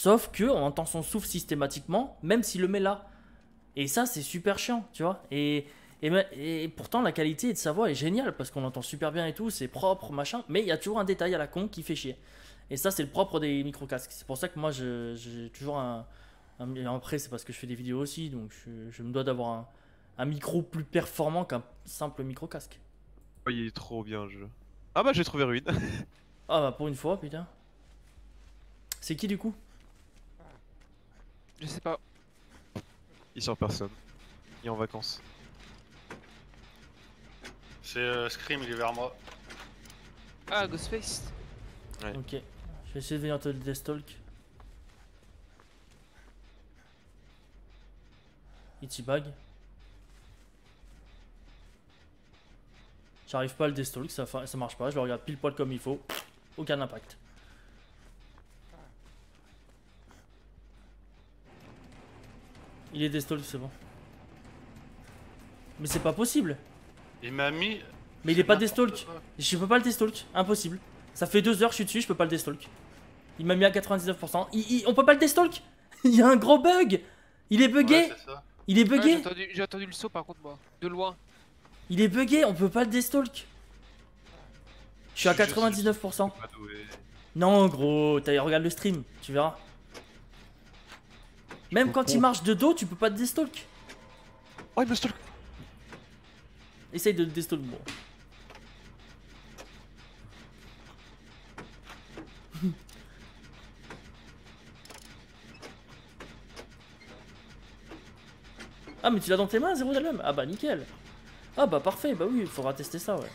Sauf que on entend son souffle systématiquement, même s'il le met là. Et ça, c'est super chiant, tu vois. Et, et, pourtant, la qualité de sa voix est géniale parce qu'on entend super bien et tout, c'est propre, machin. Mais il y a toujours un détail à la con qui fait chier. Et ça, c'est le propre des micro-casques. C'est pour ça que moi, j'ai toujours un. après, c'est parce que je fais des vidéos aussi, donc je, je me dois d'avoir un, un micro plus performant qu'un simple micro-casque. Oh, il est trop bien le jeu. Ah bah j'ai trouvé Ruine. Ah bah, pour une fois, putain. C'est qui du coup? Je sais pas. il sur personne. Il est en vacances. C'est euh, Scream, il est vers moi. Ah, Ghostface. Ok. Je vais essayer de venir te destalk. Itchy bag. J'arrive pas à le destalk, ça, ça marche pas. Je le regarde pile poil comme il faut. Aucun impact. Il est destalk, c'est bon. Mais c'est pas possible. Il m'a mis. Mais il est pas destalk. Je peux pas le destalk, impossible. Ça fait deux heures que je suis dessus, je peux pas le destalk. Il m'a mis à 99%. Il- il- on peut pas le destalk Il y a un gros bug Il est bugué Ouais, c'est ça. Il est Ouais, j'ai bugué entendu, j'ai entendu le saut par contre, moi. De loin. Il est bugué, on peut pas le destalk. Je suis à Je- je suis- 99%. Pas doué. Non, gros, t'as- regarde le stream, tu verras. Même quand il marche de dos, tu peux pas te destalk. Oh il me stalk Essaye de destalk, bon. ah, mais tu l'as dans tes mains, Zérodalum Ah bah nickel. Ah bah parfait, bah oui, il faudra tester ça, ouais.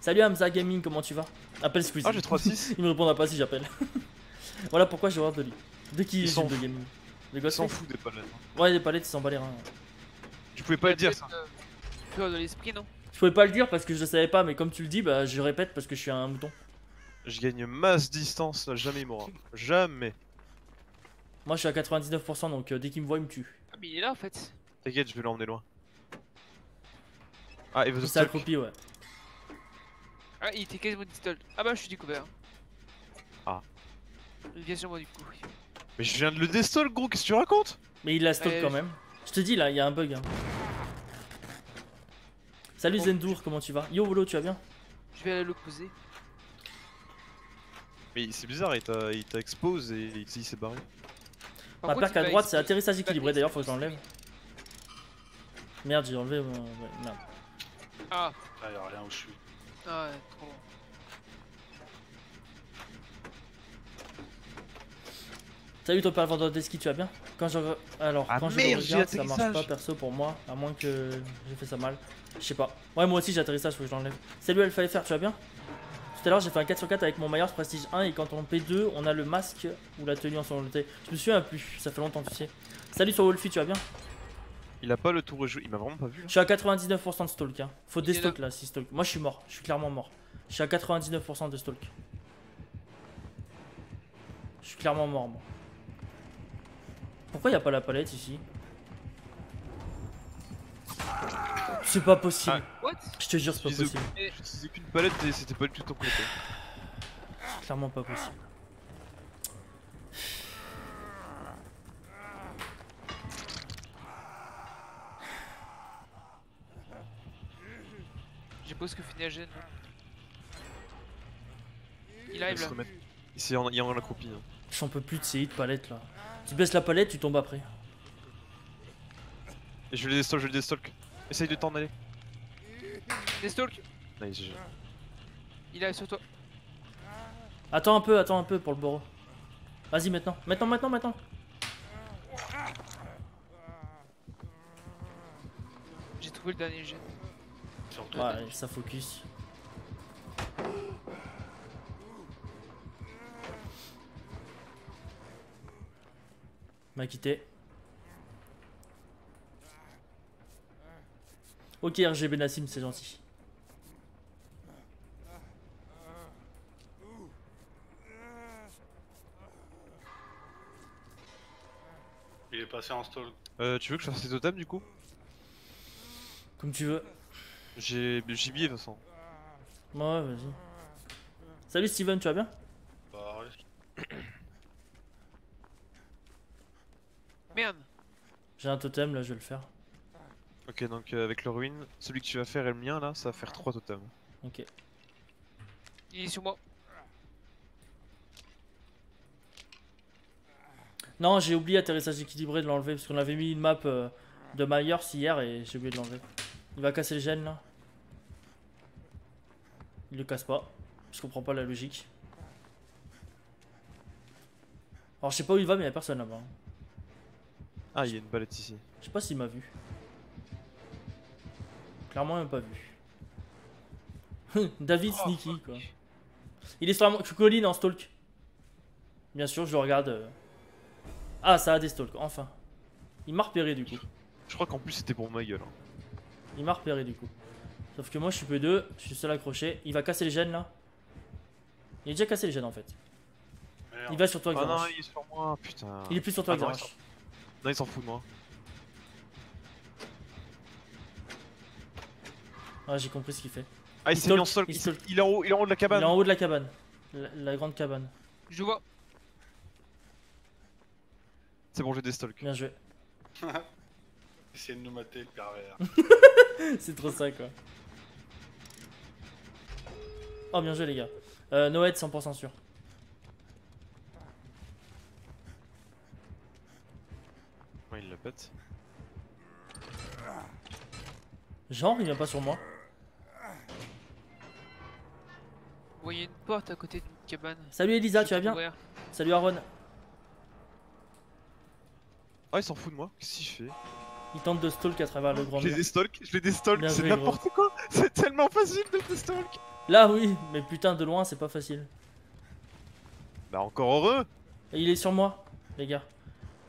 Salut Hamza Gaming, comment tu vas? Appelle Squeezie. Ah j'ai 3-6 il me répondra pas si j'appelle. voilà pourquoi j'ai horreur de lui. De qui Ils il s'en de gaming? Il Ghostface s'en fout des palettes. hein. Ouais, les palettes, ils s'en bat les reins. Tu pouvais pas le dire ça. Peut-être, euh, Peur de l'esprit, non? Je pouvais pas le dire parce que je le savais pas, mais comme tu le dis, bah je répète parce que je suis un mouton. Je gagne masse distance, là, jamais il mourra. Jamais. Moi je suis à 99%, donc euh, dès qu'il me voit, il me tue. Ah, mais il est là en fait. T'inquiète, je vais l'emmener loin. Ah il veut Il se s'est stalk. accroupi, ouais. Ah, il était quasiment distal. Ah bah, je suis découvert. Ah. Il vient sur moi du coup. Mais je viens de le destalk gros, qu'est-ce que tu racontes? Mais il la stalk quand même. Je te dis là, il y a un bug. hein. Salut Bon. Zendour, comment tu vas? Yo Volo, tu vas bien? Je vais à l'opposé. Mais c'est bizarre, il t'a il t'a expose et il, il s'est barré. Ma il à droite, c'est atterrissage équilibré d'ailleurs, faut que je l'enlève. Merde, j'ai enlevé. euh, ouais, merde. Ah, Ah, y'a rien où je suis. ah, ouais, trop Salut ton père vendeur d'esquis, tu vas bien Quand je alors Ah quand je le regarde, ça marche pas perso pour moi, à moins que j'ai fait ça mal. Je sais pas. Ouais, moi aussi j'ai atterrissage, faut que je l'enlève. Salut Alpha FR, tu vas bien Tout à l'heure j'ai fait un 4 sur 4 avec mon Myers Prestige 1 et quand on P2, on a le masque ou la tenue en sonorité. Je me souviens plus, ça fait longtemps tu sais. Salut sur Wolfie, tu vas bien Il a pas le tour rejoué, il m'a vraiment pas vu là. Je suis à 99% de stalk. Hein. Faut Il est destalk là si stalk. Moi je suis mort, je suis clairement mort. Je suis à 99% de stalk. Je suis clairement mort moi. Pourquoi y a pas la palette ici C'est pas possible. What Je te jure, c'est pas possible. J'utilisais qu'une palette et c'était pas du tout ton côté. C'est clairement pas possible. J'ai pas ce que finit à gêne. Il arrive là. Il s'est en, il est en accroupi. Hein. J'en peux plus de ces hits palettes là. Tu baisses la palette, tu tombes après. Et je le destalk, je le destalk. Essaye de t'en aller. Destalk Nice, GG. Il arrive sur toi. Attends un peu, attends un peu pour le boro. Vas-y maintenant, maintenant, maintenant, maintenant. J'ai trouvé le dernier deux. Ouais, ça focus. M'a quitté. Ok RGB Nassim, c'est gentil. Il est passé en stall. Euh, tu veux que je fasse tes totems du coup? Comme tu veux. J'ai gibier de toute façon. Ouais, vas-y. Salut Steven, tu vas bien? Bah, ouais. Merde. J'ai un totem, là, je vais le faire. Ok, donc euh, avec le ruine, celui que tu vas faire et le mien là, ça va faire 3 totems. Ok. Il est sur moi. Non, j'ai oublié atterrissage équilibré de l'enlever parce qu'on avait mis une map euh, de Myers hier et j'ai oublié de l'enlever. Il va casser le gène là. Il le casse pas. Je comprends pas la logique. Alors je sais pas où il va mais il y a personne là-bas. Ah, il y a une balette ici. Je sais pas s'il m'a vu. Clairement il m'a pas vu. David Oh, Sneaky fuck. quoi. Il est sur la colline en stalk. Bien sûr, je le regarde. euh. Ah, ça a des stalks, enfin. Il m'a repéré du coup. Je crois qu'en plus c'était pour ma gueule. hein. Il m'a repéré du coup. Sauf que moi je suis P2, je suis seul accroché. Il va casser les gènes là. Il a déjà cassé les gènes en fait. Merde. Il va sur toi, Ah non, il est sur moi, putain. Il est plus sur toi, Ah non. Non, il s'en fout de moi. Ah, j'ai compris ce qu'il fait. Ah, il Il s'est mis en stalk, sol. il Il, il est en haut, il est en haut de la Il cabane. est en haut de la cabane. La, la grande cabane. Je vois. C'est bon, j'ai des stalks. Bien joué. Essayez de nous mater le pervers. C'est trop ça quoi. Oh, bien joué les gars. Euh, Noed 100% sûr. Genre, il vient pas sur moi. Vous voyez une porte à côté d'une cabane. Salut Elisa, Je tu vas bien ouvrir. Salut Aaron. Ah, il s'en fout de moi. Qu'est-ce qu'il fait? Il tente de stalk à travers le grand Je mur. des stalks, je l'ai des stalks, Bien c'est n'importe quoi. C'est tellement facile de des stalks. Là, oui, mais putain, de loin, c'est pas facile. Bah, encore heureux. Et il est sur moi, les gars.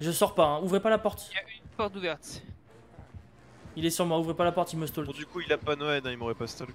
Je sors pas, hein. ouvrez pas la porte. Il y a une porte ouverte. Il est sur moi, ouvrez pas la porte, il me stalk. Bon, du coup, il a pas Noël, hein, il m'aurait pas stalk.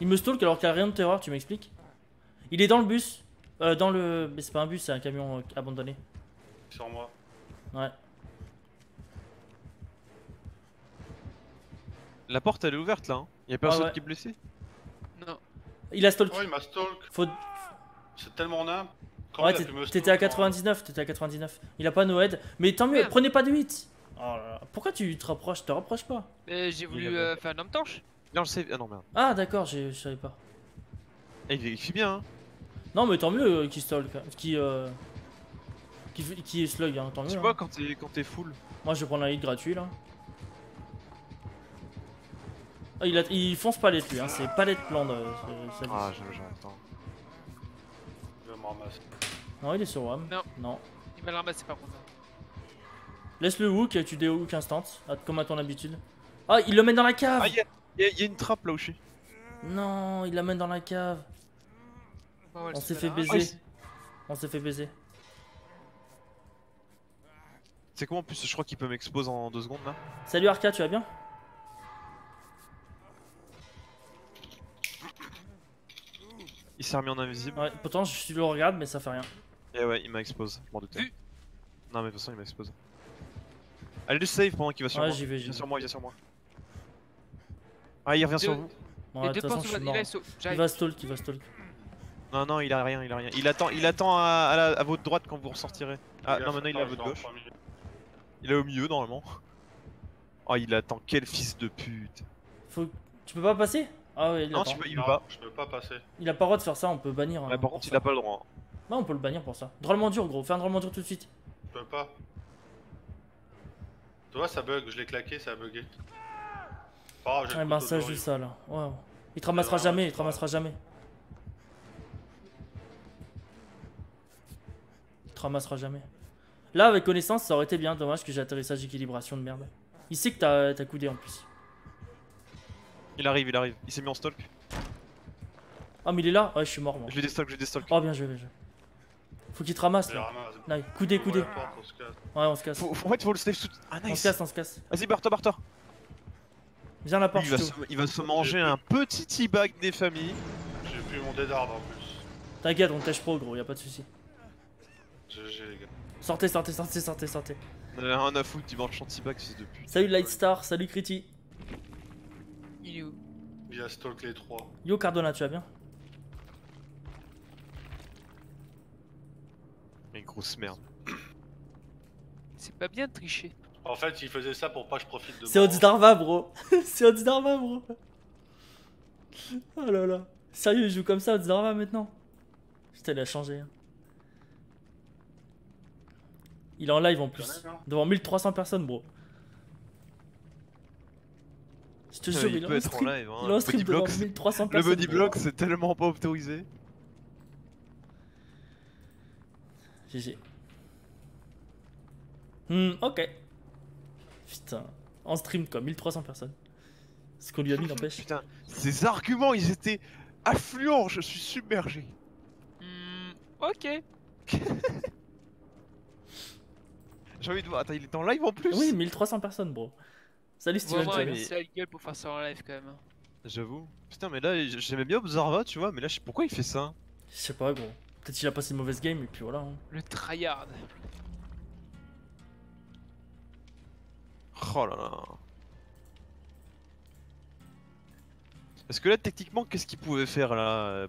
Il me stalk alors qu'il a rien de terreur, tu m'expliques Il est dans le bus. Euh, dans le. Mais c'est pas un bus, c'est un camion euh, abandonné. Sur moi. Ouais. La porte, elle est ouverte là. Hein. Y a personne ouais. qui est blessé? Non. Il a stalk. Oh, il m'a stalk. Faut... C'est tellement nimp. Ouais, il t'étais à stalk, hein 99, t'étais à 99. Il a pas Noed. Mais tant mieux, prenez pas de 8. Oh là là. Pourquoi tu te rapproches Te rapproches pas? Mais j'ai voulu Il euh, faire un homme torche. Non, je sais. Ah non, merde. Ah d'accord, je savais pas. Eh, il vérifie bien. Hein. Non mais tant mieux euh, qu'il stalk. Qui euh... Qui, qui slug, hein, tant mieux. Tu hein. vois, quand t'es quand t'es full. Moi je vais prendre un hit gratuit là. Ah, il, a... il fonce palette lui, hein. c'est palette plan de. vie. Ah, je- j'entends. Je vais me ramasser. Non, il est sur WAM. Non. Non. Il m'a ramassé par contre. Laisse le hook et tu déhook instant, comme à ton habitude. Ah, il le mène dans la cave Ah, y'a y a- y a une trappe là où je suis. Non, il l'amène dans la cave. On se s'est fait baiser. Ah, il- On s'est fait baiser. C'est comment en plus Je crois qu'il peut m'exposer en deux secondes là. Salut Arca, tu vas bien? Il s'est remis en invisible. Ouais, pourtant je le regarde, mais ça fait rien. Et ouais, il m'a exposé. Je m'en doutais. Vu. Non, mais de toute façon, il m'a exposé. Allez, le save pendant qu'il va sur Ouais, moi. j'y vais, Il j'y vient vais. sur moi, il vient sur moi. Ah, il revient sur vous. Bon, Les de deux toute façon, portes je suis ouvertes. mort. Il. Il va stalk, il va stalk. Non, non, il a rien, il a rien. Il attend, il attend à, à la- à votre droite quand vous ressortirez. Ah, Les non, maintenant il est à votre gauche. Il est au milieu normalement. Oh, il attend. Quel fils de pute. Faut... Tu peux pas passer? Ah ouais, il Non, attend. tu peux, il Non, veut pas. je peux pas passer. Il a pas le droit de faire ça, on peut bannir. hein, Ouais, par contre, il ça. a pas le droit. Ouais, on peut le bannir pour ça. Drôlement dur, gros. Fais un drôlement dur tout de suite. Je peux pas. Tu vois, ça bug. Je l'ai claqué, ça a bugué. Ben couteau ça, devant joue lui. ça là. Ouais. Il te ramassera jamais, il te ramassera jamais. Il te ramassera jamais. Là, avec connaissance, ça aurait été bien. Dommage que j'ai atterrissage équilibration de merde. Il sait que t'as t'as coudé en plus. Il arrive, il arrive. Il s'est mis en stalk. Ah, mais il est là? Ouais, je suis mort moi. J'ai des stalks, j'ai des stalks. Oh, bien joué, bien joué. Faut qu'il te ramasse là. ramasse. Là, coudé, coudé. la porte, on se casse. Ouais, on se casse. Faut, en fait, faut le save tout. Ah, On se nice. casse, on se casse. Vas-y, barre-toi, barre-toi. Viens à la porte, Il va, se, t'ouvre. il va se manger un petit teabag des familles. J'ai plus mon dédard en plus. T'inquiète, on tèche pro, gros, y a pas de soucis. GG les gars. Sortez, sortez, sortez, sortez, sortez. On a rien à foutre, il mange son teabag, de pute. Salut Lightstar, salut Criti. Il est où? Il a stalk les trois. Yo Cardona, tu vas bien? Grosse merde. C'est pas bien de tricher. En fait, il faisait ça pour pas que je profite de C'est moi. Odds Darva, bro. c'est Odds Darva, bro. Oh là là. Sérieux, il joue comme ça, Odds Darva maintenant Putain, il a changé. hein. Il est en live en plus. Devant 1300 personnes, bro. Je te jure, il il, est peut en être en stream. live. hein. Il est en Le stream body devant block, 1300 Le personnes. body block, c'est tellement pas autorisé. GG. Hmm, ok. Putain. En stream, quoi, 1300 personnes. Ce qu'on lui a mis, n'empêche. Putain, ces arguments, ils étaient affluents. Je suis submergé. Hmm, ok. J'ai envie de voir. Attends, il est en live en plus Oui, 1300 personnes, bro. Salut Steven, Vraiment, tu vas il bien? a sale gueule pour faire ça en live quand même. J'avoue. Putain, mais là, j'aimais bien Observa, tu vois, mais là, je sais pourquoi il fait ça. Je sais pas, gros. Peut-être qu'il a passé une mauvaise game et puis voilà. hein. Le tryhard. Oh là là. Parce que là, techniquement, qu'est-ce qu'il pouvait faire là, euh,